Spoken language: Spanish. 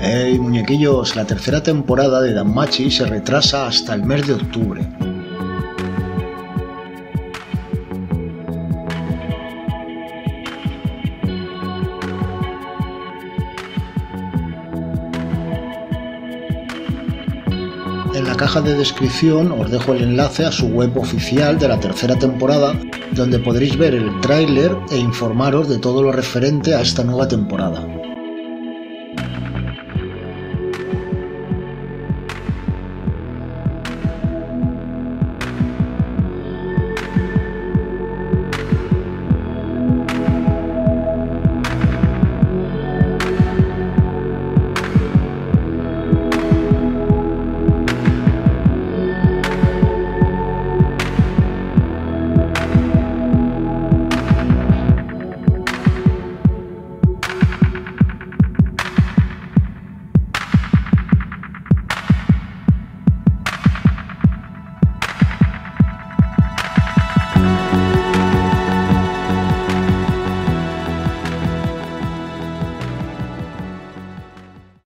Hey muñequillos, la tercera temporada de Danmachi se retrasa hasta el mes de octubre. En la caja de descripción os dejo el enlace a su web oficial de la tercera temporada, donde podréis ver el tráiler e informaros de todo lo referente a esta nueva temporada.